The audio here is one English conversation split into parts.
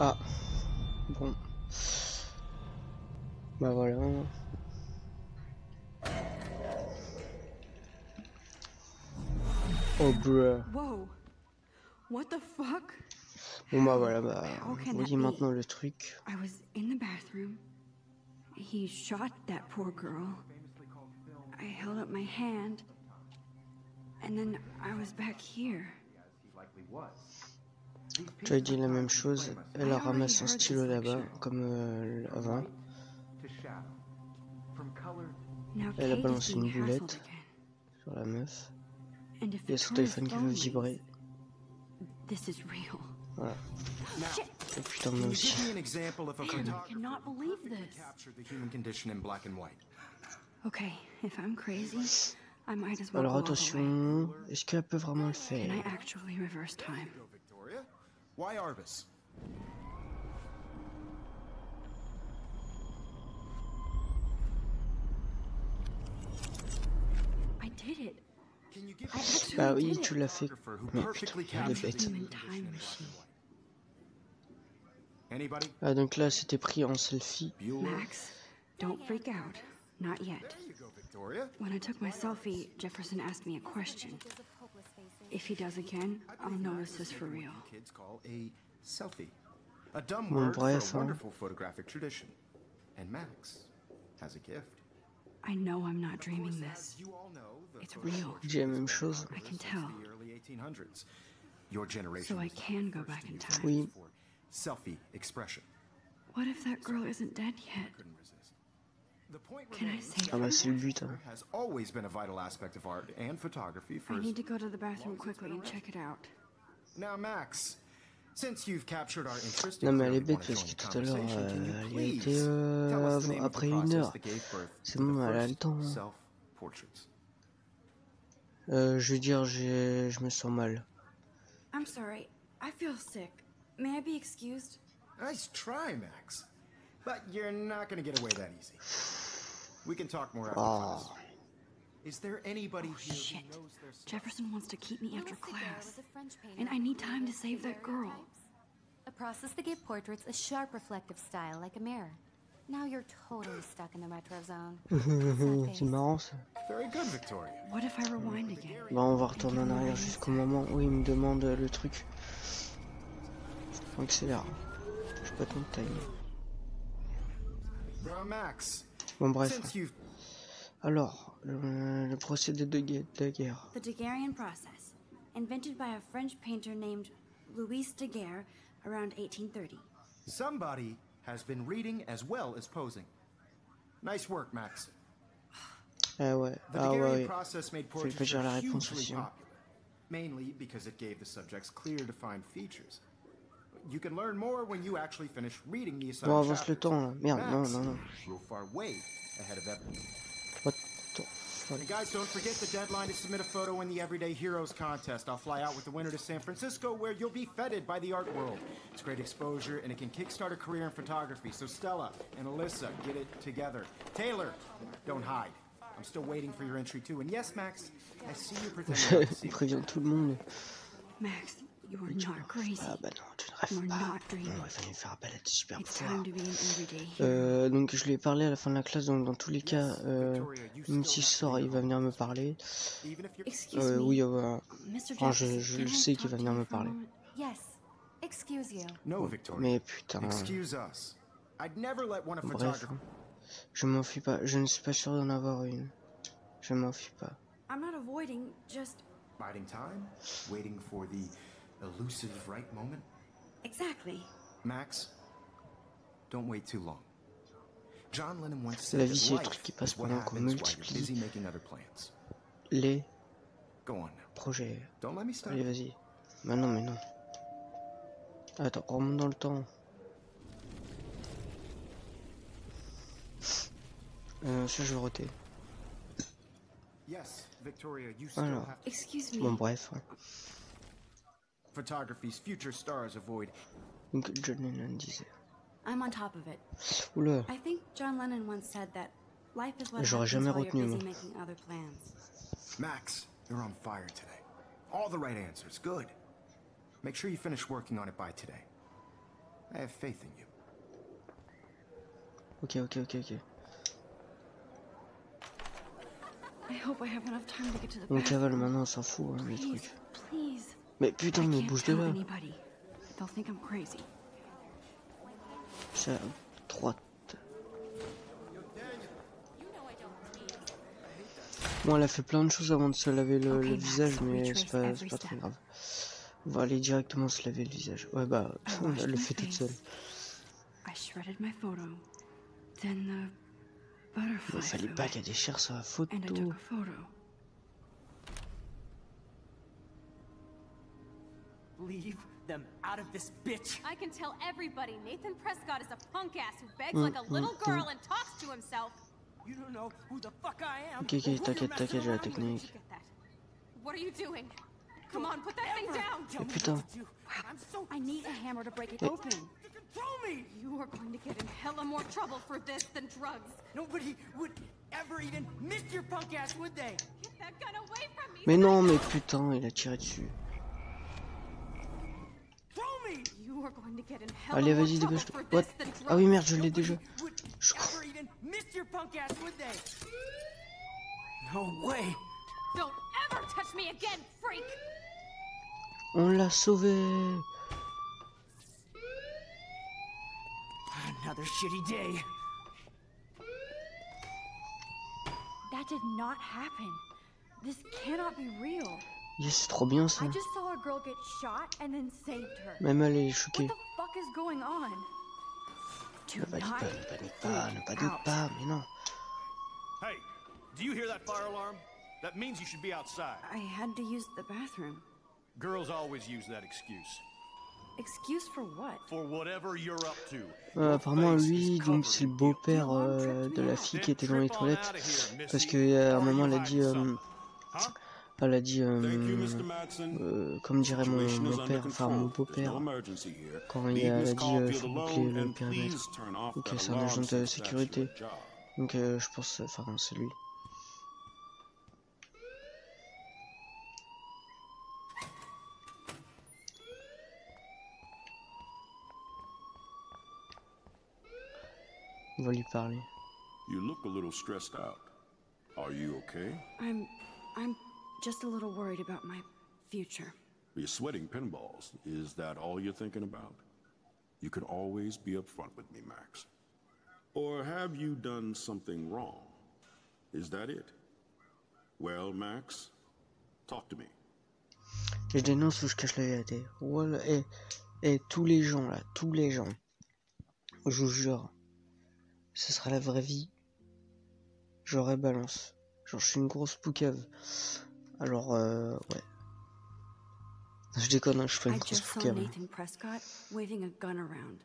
Ah, bon. Bah voilà. Oh bruh. What the fuck? Bon bah voilà, bah How can vous that voyez maintenant le truc. I was in the bathroom. He shot that poor girl. I held up my hand. And then I was back here. Tu Joy dit la même chose. Elle ramasse son stylo là-bas, comme euh, avant. Elle a balancé une boulette sur la meuf. Il y a son téléphone qui veut vibrer. Voilà. Oh putain, moi aussi. Alors attention, est-ce qu'elle peut vraiment le faire? Why Arbus? I did it. Can you give I me actually Bah oui, did it. tu l'as fait. photographer who Mais perfectly putain, elle est captured bête. the Human human time condition in black machine. and white? Anybody? Ah donc là c'était pris en selfie. Bueller? Max, don't freak out. Not yet. There you go, Victoria. When I took my selfie, Jefferson asked me a question. If he does again, I'll know this is for real. Kids call a selfie. A dumb word bref, for a wonderful photographic tradition. And Max has a gift. I know I'm not dreaming this. You all know the It's real. portrait J'ai la même chose. I can since tell. the early 1800s. Your generation So I can go back in time. Selfie expression. What if that girl isn't dead yet? Ah bah c'est le but. Hein. has always been a vital aspect of art and photography for I need to go to the bathroom quickly and check it out. Now, Max, since you've captured our interest, Non mais elle est bête parce que tout à l'heure conversation, can you euh, elle euh, the après une heure. C'est bon, elle a le temps. hein. Euh, je veux dire, j'ai, je me sens mal. I'm sorry. I feel sick. May I be excused? Nice try, Max. But you're not going to get away that easy. We can talk more after Ah. class. Is there anybody here Shit. who knows their stuff? Jefferson wants to keep me after class. And I need time to save that girl. A process that gave portraits a sharp reflective style like a mirror. Now you're totally stuck in the retro zone. c'est marrant ça. Very good, Victoria. What if I rewind again? Bah on va retourner en arrière jusqu'au moment où il me demande le truc. On accélère. Je sais pas ton time. Now, Max, Bon bref. Alors, le, le procédé de, gue- de guerre. The Daguerrean process, invented by a French painter named Louis Daguerre around 1830. somebody has been reading as well as posing. Nice work, Max. Ah ouais, The ah ouais, Daguerrean ouais. process made portraits la réponse hugely aussi. popular, mainly because it gave the subjects clear, defined features. You can learn more when you actually finish reading these assigned Bon, avance le temps là. Merde, non, Max, non, non. You're far way ahead of. What the fuck? And guys, don't forget the deadline to submit a photo in the Everyday Heroes contest. I'll fly out with the winner to San Francisco, where you'll be feted by the art world. It's great exposure, and it can kickstart a career in photography. So Stella and Alyssa, get it together. Taylor, don't hide. I'm still waiting for your entry too. And yes, Max, I see you pretending to see. Prévient tout le monde. Max, you are not crazy. Ah bah non, tu ne You are rêves pas. not dreaming. Non, il va nous faire appel à tes super It's pouvoirs. time to be an everyday hero. Euh, donc je lui ai parlé à la fin de la classe, donc dans tous les cas, euh, même si je sors, il va venir me parler. Even if you're Excuse Euh, me, oui, euh, Mr. enfin, je, Jefferson, je can le I sais talk qu'il va to venir you me for a parler. moment? Yes. Excuse you. no, Victoria. Mais putain, Excuse us. I'd never let one of bref, photography. hein. je m'enfuis pas, je ne suis pas sûr d'en avoir une. Je m'enfuis pas. I'm not avoiding, just Biding time, waiting for the elusive right moment. exactly. Max, don't wait too long. John Lennon once La said vie, that c'est les life trucs qui passent is what pendant qu'on happens while you're multiplie. busy making other plans. Les Go on now. projets. Don't let me stop. Allez, vas-y. Bah non, mais non. Attends, remonte dans le temps. Euh, ça, je vais roter. Yes, Victoria, you still Alors. have Excuse me. Bon, bref. Photography's future stars avoid. Donc, John Lennon disait. I'm on top of it. Oula, I think John Lennon once said that life is what J'aurais happens jamais while retenu, you're busy making other plans. Max, you're on fire today. All the right answers. Good. Make sure you finish working on it by today. I have faith in you. Ok, ok, ok, ok. I hope I have enough time to get to the On bathroom. cavale maintenant, on s'en fout, hein, les Please, trucs. please. Mais putain, mais bouge de là. C'est à droite. Bon, elle a fait plein de choses avant de se laver le, visage, mais c'est pas, pas très grave. On va aller directement se laver le visage. Ouais, bah, I elle le fait toute seule. I shredded my photo. Then the butterfly Il fallait pas qu'elle déchire sa photo. Leave them out of this bitch. I can tell everybody Nathan Prescott is a punk ass who begs Mm, like a little mm, girl mm. and talks to himself. You don't know who the fuck I am. Ok, ok, who you're t'inquiète, messing t'inquiète, j'ai la technique. What are you doing? Come on, put that thing down. Tell me putain. what to do. I'm so I need a hammer to break it Eh. open. control me. You are going to get in hella more trouble for this than drugs. Nobody would ever even miss your punk ass, would they? Get that gun away from me. Mais non, mais putain, il a tiré dessus. Throw me. You are going to get in hella Allez, more vas-y, trouble dépêche-toi. for What this than drugs. Ah oui, merde, je l'ai Nobody déjà. would Je crois. ever even miss your punk ass, would they? No way. Don't ever touch me again, freak. On l'a sauvé. Another shitty day. That did not happen. This cannot be real. Yes, c'est trop bien ça. I just saw a girl get shot and then saved her. Même elle est What choquée. the fuck is going on? Do Ne panique pas, ne panique pas, ne panique pas, mais non. Hey, do you hear that fire alarm? That means you should be outside. I had to use the bathroom. Girls always use that excuse. Excuse for what? For whatever you're up to. Euh, apparemment, lui, donc c'est le beau-père euh, de la fille qui était dans les toilettes. here, Missy, Parce qu'à un moment, elle a dit, euh? Elle a dit, euh, euh, comme dirait mon, mon père, enfin mon beau-père, quand il a, elle a dit, euh, faut boucler le périmètre. that c'est un agent de sécurité. Donc euh, je pense, enfin c'est lui. On va lui parler. You look a little stressed out. Are you okay? I'm I'm just a little worried about my future. You're sweating pinballs. Is that all you're thinking about? You can always be upfront with me, Max. Or have you done something wrong? Is that it? Well, Max, talk to me. Je dénonce ou je cache la vérité. Voilà, et, et tous les gens là, tous les gens, je vous jure, ce sera la vraie vie. J'aurais balance. Genre, je suis une grosse poucave. Alors, euh, ouais. Je déconne, hein, je suis pas I une grosse just saw poucave. Nathan Prescott waving a gun around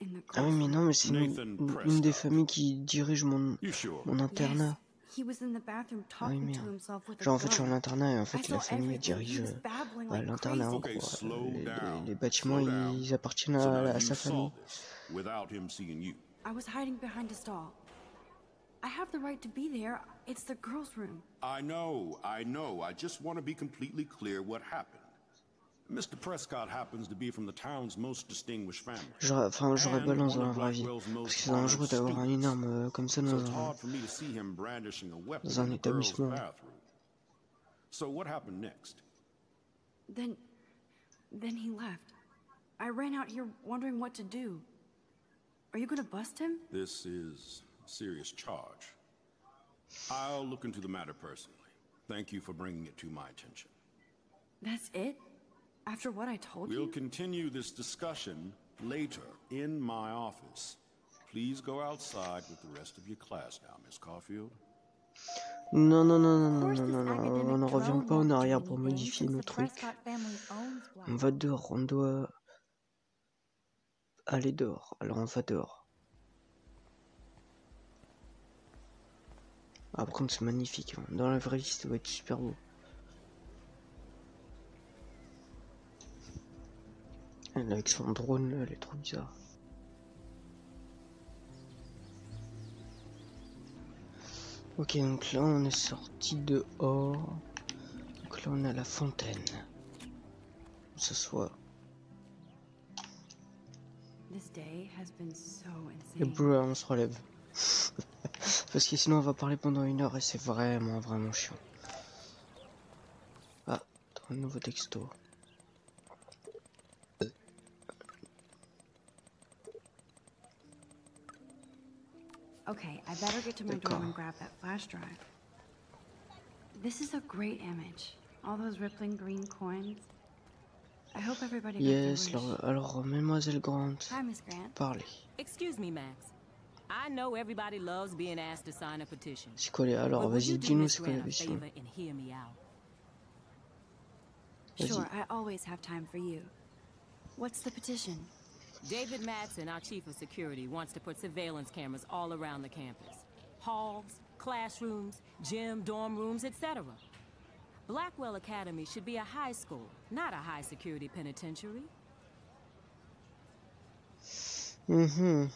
in the Ah oui, mais non, mais c'est une, Nathan une- une Prescott. des familles qui dirige mon, You sure? mon internat. Yes, he was in the bathroom Ah oui, talking to merde. himself with a Genre, en fait, je suis en gun. internat et en I fait, saw la famille everything. dirige He was euh, babbling bah, like l'internat en crazy. Okay, gros. slow Les, les- down. les bâtiments, Slow down. ils appartiennent So à, now à you sa saw famille. this without him seeing you. I was hiding behind a stall. I have the right to be there. It's the girls' room. I know, I know. I just want to be completely clear what happened. Mr. Prescott happens to be from the town's most distinguished family. J'aurais, enfin, j'aurais And balance dans la of vraie vie. Parce que c'est dangereux d'avoir une students. arme euh, comme ça So dans it's un, hard for me to see him brandishing a weapon dans un the girls' établissement. So what happened next? Then, then he left. I ran out here wondering what to do. Are you gonna bust him? This is a serious charge. I'll look into the matter personally. Thank you for bringing it to my attention. That's it? After what I told We'll you? continue this discussion later in my office. Please go outside with the rest of your class now, Miss Caulfield. Non, non, non, non, Of non, course, non, this non, non, on ne revient pas en won't do arrière pour anything modifier since nos the trucs. Prescott family owns On Black. va dehors, on doit aller dehors. Alors on va dehors. Ah, par contre, c'est magnifique. hein. Dans la vraie vie, ça va être super beau. Elle, avec son drone, là, elle est trop bizarre. Ok, donc là, on est sorti dehors. Donc là, on a la fontaine. Que ce soit This day has been so Et insane. Bleu, on se relève. Parce que sinon on va parler pendant une heure et c'est vraiment vraiment chiant. Ah, un nouveau texto. Okay, I better get to my dorm and grab that flash drive. This is a great image. All those rippling green coins. I hope everybody Yes, alors, alors Mademoiselle Grant, Hi, Miss Grant. parlez. Excuse me, Max. I know everybody loves being asked to sign a petition. C'est quoi les... Alors vas-y, dis-nous c'est quoi la question. favor and hear me out? Vas-y. Sure, I always have time for you. What's the petition? David Madsen, our chief of security, wants to put surveillance cameras all around the campus. Halls, classrooms, gym, dorm rooms, etc. Blackwell Academy should be a high school, not a high security penitentiary. Mhm.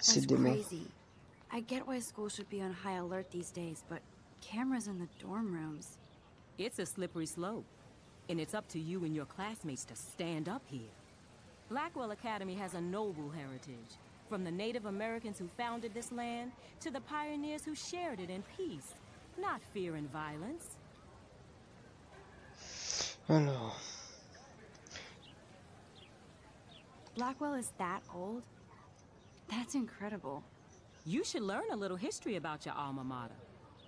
C'est That's crazy. I get why school should be on high alert these days, but cameras in the dorm rooms. It's a slippery slope, and it's up to you and your classmates to stand up here. Blackwell Academy has a noble heritage, from the Native Americans who founded this land to the pioneers who shared it in peace, not fear and violence. Alors, Blackwell is that old? That's incredible. You should learn a little history about your alma mater.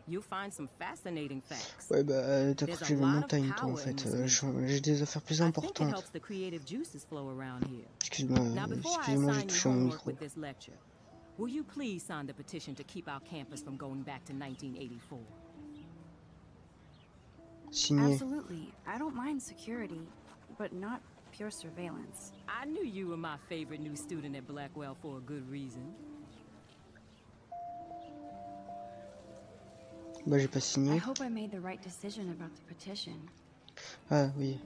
You'll find some fascinating facts. ouais bah euh, t'as cru There's que a j'avais lot of montagne toi en power in fait. this Euh, movement. J'ai des affaires plus I think it importantes. helps the creative juices flow around here. Excuse-moi, Now, before I excusez-moi, j'ai assign touché mon micro. with this lecture, will you please sign the petition to keep our campus from going back to 1984? Signé. Absolutely. I don't mind security, but not pure surveillance. I knew you were my favorite new student at Blackwell for a good reason. Bah j'ai pas I hope I made the right decision about the petition. Ah oui,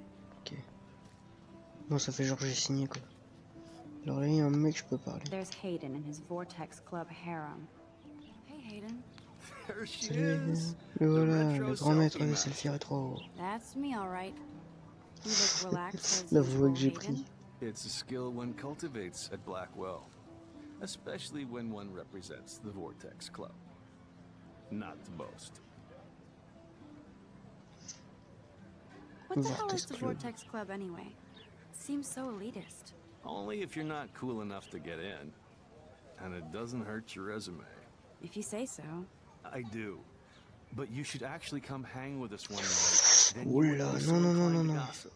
ok. Bon ça fait genre j'ai signé quoi. Alors là il y a un mec je peux parler. There's Hayden and his Vortex Club harem. Hey, Hayden. There she Salut, is. le voilà, retro le grand maître selfie des match. rétro. That's me, all right. You look relaxed as La voix que j'ai pris. It's a skill one cultivates at Blackwell, especially when one represents the Vortex Club. Not to boast. What the hell is the Club. Vortex Club anyway? Seems so elitist. Only if you're not cool enough to get in. And it doesn't hurt your resume. If you say so. I do. But you should actually come hang with us one night. Then oh, you Oula, won't be non, so non, non, inclined non, to non. gossip.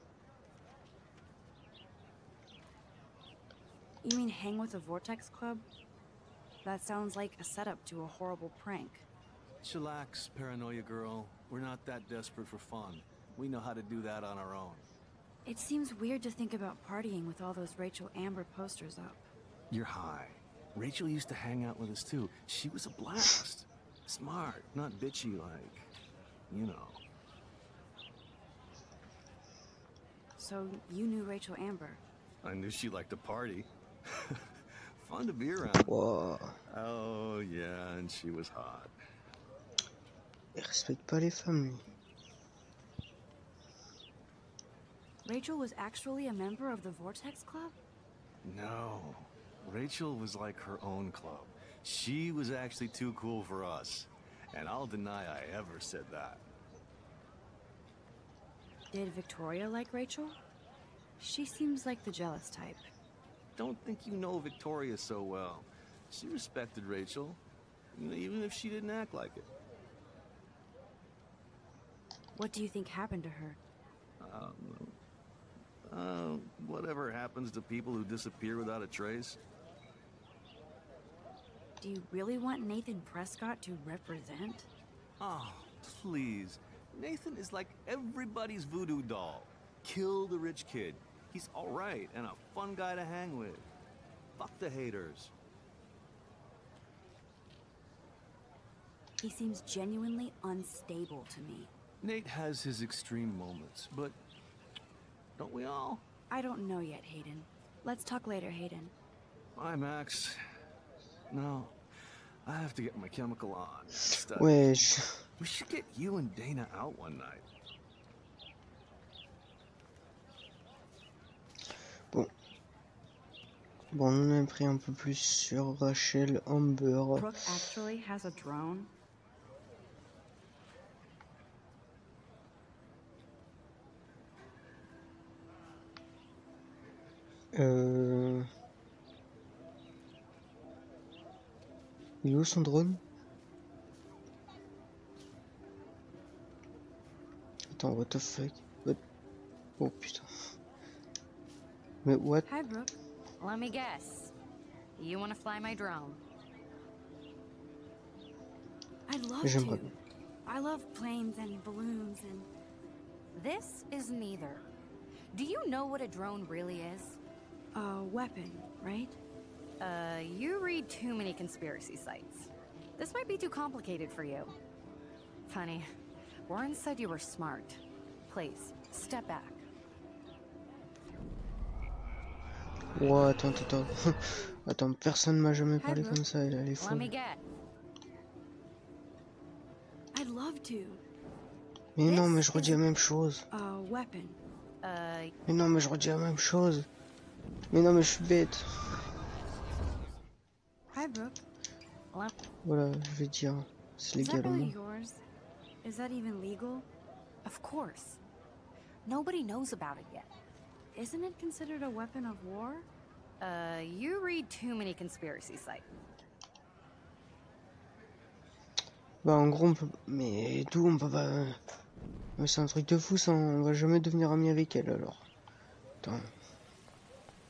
You mean hang with the Vortex Club? That sounds like a setup to a horrible prank. Chillax, paranoia girl. We're not that desperate for fun. We know how to do that on our own. It seems weird to think about partying with all those Rachel Amber posters up. You're high. Rachel used to hang out with us too. She was a blast. Smart, not bitchy like, you know. So you knew Rachel Amber. I knew she liked to party. Fun to be around. Wow. Oh, yeah, and she was hot. Il respecte pas les femmes lui. Rachel was actually a member of the Vortex Club? No. Rachel was like her own club. She was actually too cool for us. And I'll deny I ever said that. Did Victoria like Rachel? She seems like the jealous type. Don't think you know Victoria so well. She respected Rachel, even if she didn't act like it. What do you think happened to her? Um, uh, whatever happens to people who disappear without a trace. Do you really want Nathan Prescott to represent? Oh, please. Nathan is like everybody's voodoo doll. Kill the rich kid. He's alright and a fun guy to hang with. Fuck the haters. He seems genuinely unstable to me. Nate has his extreme moments, but don't we all? I don't know yet, Hayden. Let's talk later, Hayden. Bye, Max. No, I have to get my chemical on. and study. Wesh. We should get you and Dana out one night. Bon, on a pris un peu plus sur Rachel Amber. Brooke actually has a drone. Euh... Il est où son drone Attends, what the fuck what? Oh putain. Mais what Hi, Brooke. Let me guess. You want to fly my drone? I'd love to. I love planes and balloons and... This is neither. Do you know what a drone really is? A weapon, right? Uh, you read too many conspiracy sites. This might be too complicated for you. Funny. Warren said you were smart. Please, step back. Wow, attends, attends. attends, personne m'a jamais parlé comme ça, elle est folle. I'd love to. Mais non, mais je redis la même chose. Mais non, mais je redis la même chose. Mais non, mais je suis bête. Voilà, je vais dire. C'est légal au moins. Is that even legal? Of course. Nobody knows about it yet. Isn't it considered a weapon of war? Uh, you read too many conspiracy sites. Bah en gros on peut... Mais d'où on peut pas... Mais c'est un truc de fou ça, on va jamais devenir ami avec elle alors. Attends.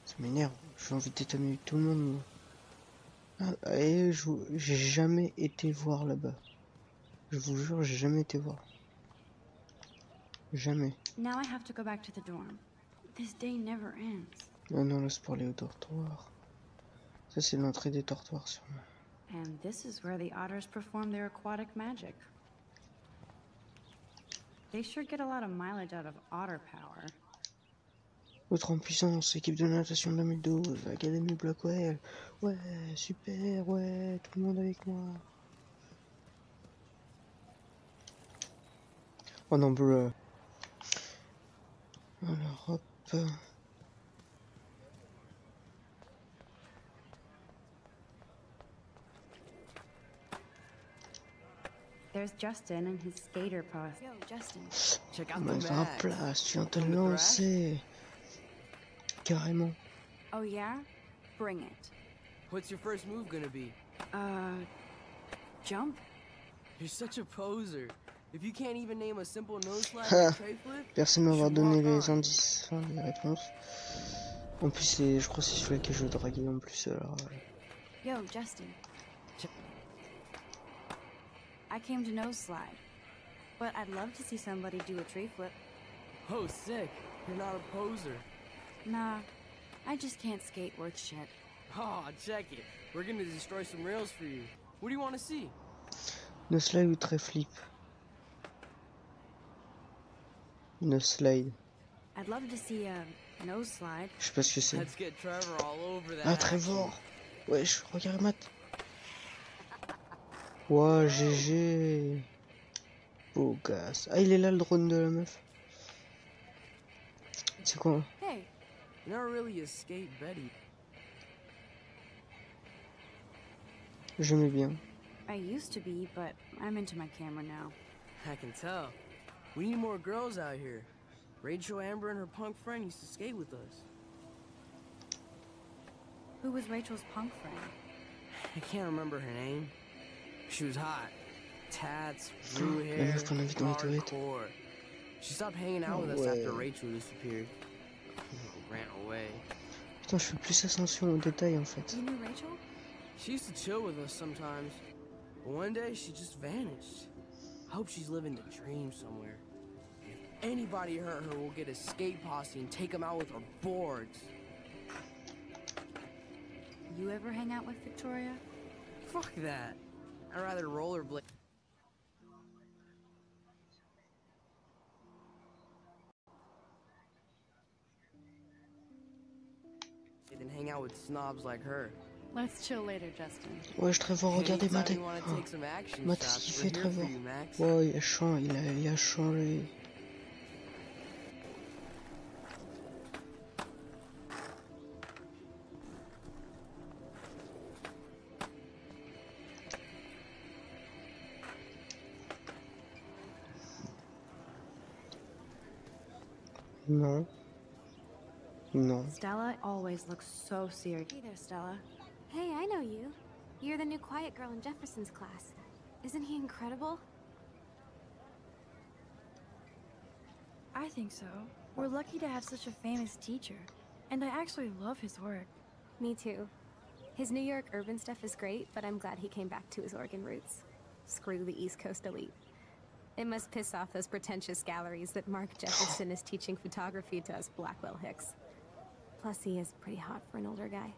Ça m'énerve, j'ai envie d'être ami avec tout le monde. Ah, et j'ai jamais été voir là-bas. Je vous jure, j'ai jamais été voir. Jamais. Now I have to go back to the dorm. This day never ends. Non, non, laisse pour aller au dortoir. Ça, c'est l'entrée des dortoirs, sûrement. And this is where the otters perform their aquatic magic. They sure get a lot of mileage out of otter power. Autre en puissance, équipe de natation 2012, Académie Blackwell. Ouais, super, ouais, tout le monde avec moi. Oh non, bruh. Alors, hop. There's Justin and his skater post. Yo, Justin. Check out Mais the place, tu viens de te lancer. Carrément. Oh yeah? Bring it. What's your first move gonna be? Uh, jump? You're such a poser. If you can't even name a simple nose slide tray flip, Personne ne donné les indices, enfin, les réponses. En plus, c'est, je crois que c'est celui que je draguer en plus. Alors, euh. Yo, Justin. I came to nose slide, but I'd love to see somebody do a tree flip. oh sick. You're not a poser. Nah, I just can't skate worth shit. Oh, check it. We're gonna destroy some rails for you. What do you want to see? No slide ou très flip? No slide. I'd love to see a nose slide. Je sais pas ce que c'est. Let's get Trevor all over that. Ah, Trevor Wesh, regarde Matt Ouah, GG Beau gosse. Ah, il est là le drone de la meuf. C'est quoi? J'aimais bien. I used to be, but I'm into my camera now. I can tell. We need more girls out here. Rachel Amber and her punk friend used to skate with us. Who was Rachel's punk friend? I can't remember her name. She was hot. Tats, blue La hair, meuf qu'on a vue dans les toilettes. hardcore. She stopped hanging out Oh, with us after. Rachel disappeared. Ran away. Putain, je fais plus attention aux détails en fait. You knew Rachel? She used to chill with us sometimes. But one day she just vanished. I hope she's living the dream somewhere. If anybody hurt her, we'll get a skate posse and take them out with our boards. You ever hang out with Victoria? Fuck that. I'd rather rollerblade. Hang out with snobs like her. Let's chill later, Justin. Ouais, je Trevor, regardez Anytime Matt. Oh, Matt, ce qu'il fait here for Trevor. you, Max. Ouais, il a changé, il a, il a changé. Stella always looks so serious. Hey there, Stella. Hey, I know you. You're the new quiet girl in Jefferson's class. Isn't he incredible? I think so. We're lucky to have such a famous teacher. And I actually love his work. Me too. His New York urban stuff is great, but I'm glad he came back to his Oregon roots. Screw the East Coast elite. It must piss off those pretentious galleries that Mark Jefferson is teaching photography to us Blackwell Hicks. Plus, he is pretty hot for an older guy.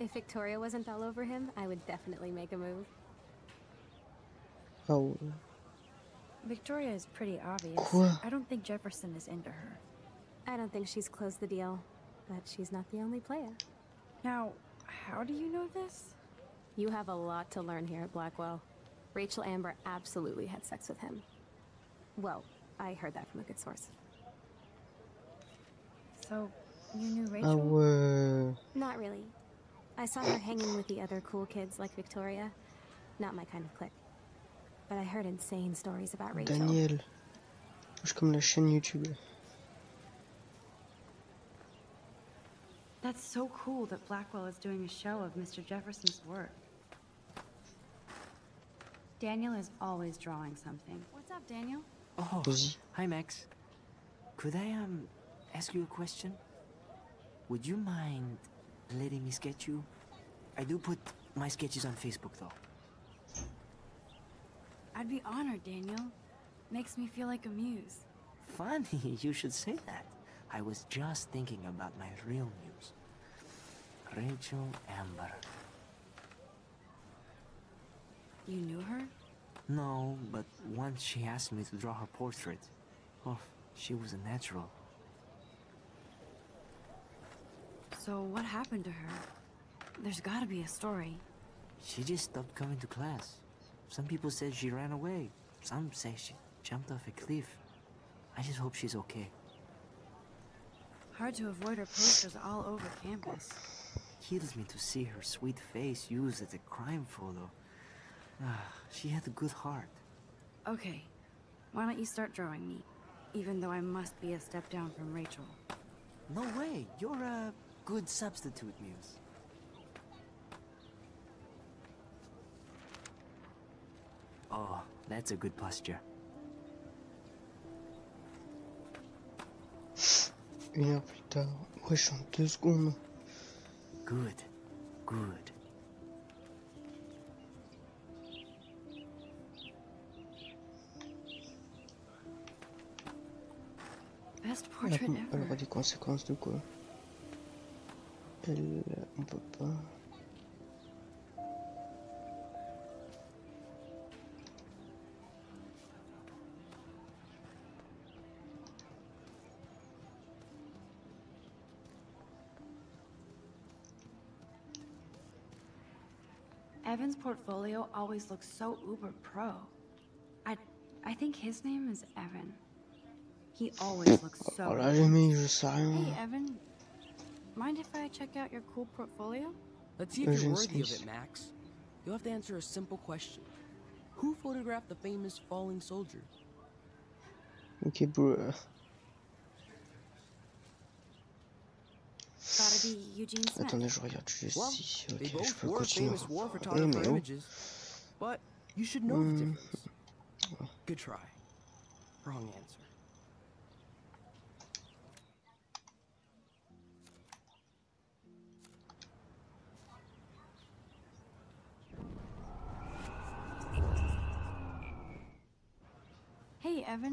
If Victoria wasn't all over him, I would definitely make a move. Oh. Victoria is pretty obvious. Quoi? I don't think Jefferson is into her. I don't think she's closed the deal, but she's not the only player. Now, how do you know this? You have a lot to learn here at Blackwell. Rachel Amber absolutely had sex with him. Well, I heard that from a good source. So, you knew Rachel? ouais. Not really. I saw her hanging with the other cool kids like Victoria. Not my kind of clique. But I heard insane stories about Rachel. Daniel. Je comme la chaîne YouTube. That's so cool that Blackwell is doing a show of Mr. Jefferson's work. Daniel is always drawing something. What's up, Daniel? Oh, hi Max. Could I um ask you a question? Would you mind letting me sketch you? I do put my sketches on Facebook though. I'd be honored, Daniel. Makes me feel like a muse. Funny, you should say that. I was just thinking about my real muse. Rachel Amber. You knew her? No, but once she asked me to draw her portrait. Oh, she was a natural. So what happened to her? There's gotta be a story. She just stopped coming to class. Some people said she ran away. Some say she jumped off a cliff. I just hope she's okay. Hard to avoid her posters all over campus. Kills me to see her sweet face used as a crime photo. Ah, she had a good heart. Okay, why don't you start drawing me? Even though I must be a step down from Rachel. No way, you're a good substitute, Muse. Oh, that's a good posture. Une heure plus tard. Ouais, je deux secondes. Good, good. Best portrait a- elle ever. aura des conséquences de quoi Elle... On peut pas... Evan's portfolio always looks so uber pro. I I think his name is Evan. He always looks so là, j'ai mis, je sais. Hey, Evan. Mind if I check out your cool portfolio? Let's see if you're worthy of it, Max. You'll have to answer a simple question. Who photographed the famous falling soldier? Ok, bro. Gotta be Eugene Smith. Attendez, je regarde juste Well, ici. they Ok, je both peux were continuer. famous war Eh, photographer mais oh. images, but you should know the Hmm. difference. Good try. Wrong answer. Hey, Evan.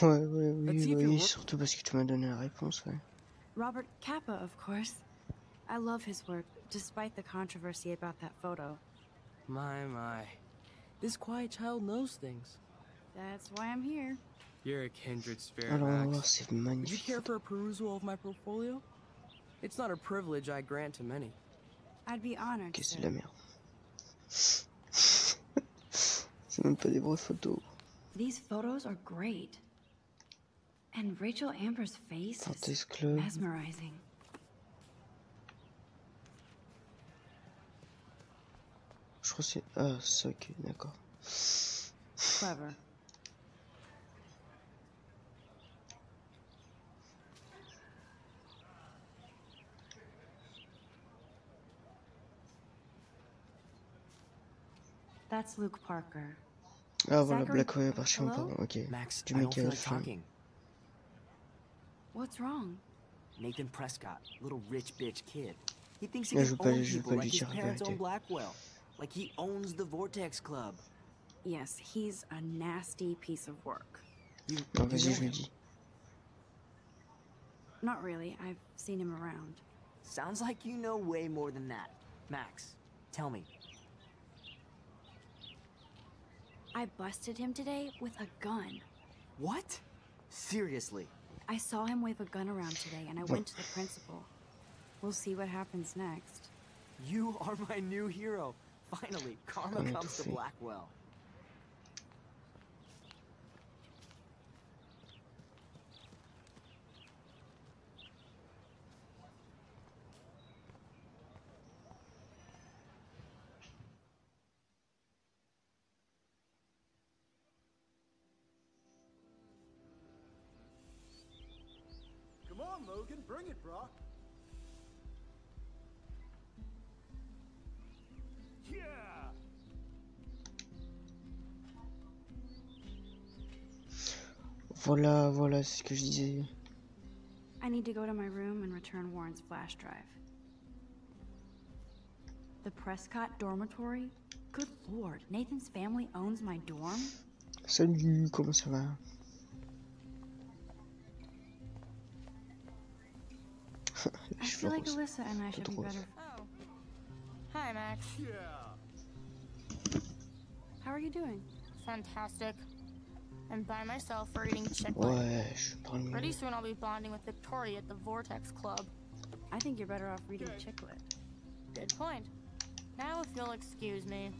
Ouais, ouais, oui, oui, surtout parce que tu m'as donné la réponse, ouais. Robert Kappa, of course. I love his work, despite the controversy about that photo. My, my. This quiet child knows things. That's why I'm here. You're a kindred spirit, Max. Would you care for a perusal of my portfolio? It's not a privilege I grant to many. I'd be honored. Sir. de la merde. c'est même pas des vraies photos. These photos are great. And Rachel Amber's face is mesmerizing. Je crois c'est... Ah, ça, ok, d'accord. Clever. That's Luke Parker. Ah voilà, Black Web version pardon, ok. Max, Du I mec don't qui a feel la like talking. What's wrong? Nathan Prescott, little rich bitch kid. He thinks he Yeah, can je veux pas- own people like his dire la parents own. Blackwell. Like he owns the Vortex Club. Yes, he's a nasty piece of work. You, Non, vas-y, je lui dis. Not really. I've seen him around. Sounds like you know way more than that. Max, tell me. I busted him today with a gun. What? Seriously? I saw him wave a gun around today, and I went to the principal. We'll see what happens next. You are my new hero. Finally, karma comes to Puffy. Blackwell. Bring it, Brock. Yeah! Voilà, voilà, c'est ce que je disais. I need to go to my room and return Warren's flash drive. The Prescott dormitory? Good lord, Nathan's family owns my dorm? Salut, comment ça va feel like Alyssa and I should be better. Oh. Hi, Max. Yeah. How are you doing? Fantastic. I'm by myself reading Chicklet. Ouais, je parle mieux. Pretty soon I'll be bonding with Victoria at the Vortex Club. I think you're better off reading Chicklet. Good point. Now, if you'll excuse me,